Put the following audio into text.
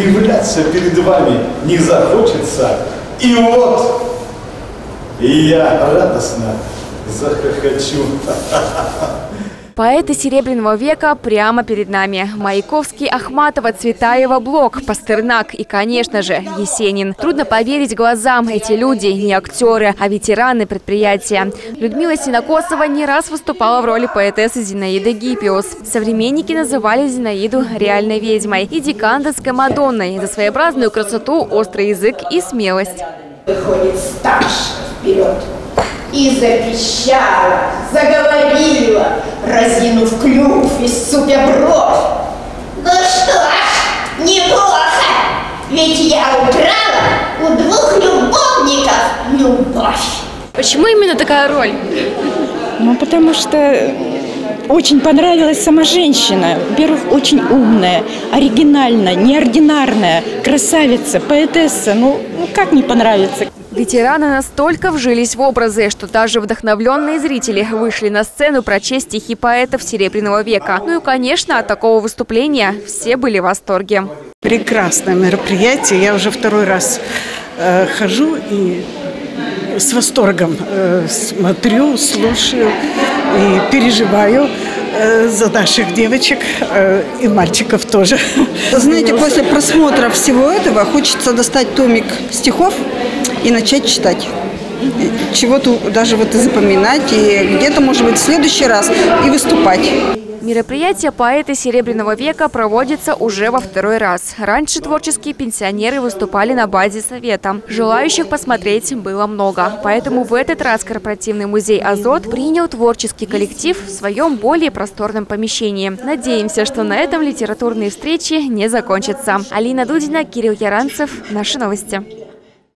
кривляться перед вами не захочется. И вот, я радостно захохочу. Поэты Серебряного века прямо перед нами. Маяковский, Ахматова, Цветаева, Блок, Пастернак и, конечно же, Есенин. Трудно поверить глазам. Эти люди не актеры, а ветераны предприятия. Людмила Синокосова не раз выступала в роли поэтессы Зинаиды Гиппиус. Современники называли Зинаиду реальной ведьмой и декандовской Мадонной за своеобразную красоту, острый язык и смелость. Выходит старшая вперед и запищала, заговорила, я украла у двух любовников любовь. Почему именно такая роль? Ну, потому что очень понравилась сама женщина. Во-первых, очень умная, оригинальная, неординарная, красавица, поэтесса. Ну, ну как не понравится? Ветераны настолько вжились в образы, что даже вдохновленные зрители вышли на сцену прочесть стихи поэтов Серебряного века. Ну и, конечно, от такого выступления все были в восторге. Прекрасное мероприятие. Я уже второй раз э, хожу и с восторгом э, смотрю, слушаю и переживаю э, за наших девочек э, и мальчиков тоже. Знаете, после просмотра всего этого хочется достать томик стихов и начать читать. Чего-то даже вот и запоминать, и где-то, может быть, в следующий раз и выступать. Мероприятие «Поэты Серебряного века» проводится уже во второй раз. Раньше творческие пенсионеры выступали на базе Совета. Желающих посмотреть было много. Поэтому в этот раз корпоративный музей «Азот» принял творческий коллектив в своем более просторном помещении. Надеемся, что на этом литературные встречи не закончатся. Алина Дудина, Кирилл Яранцев. Наши новости.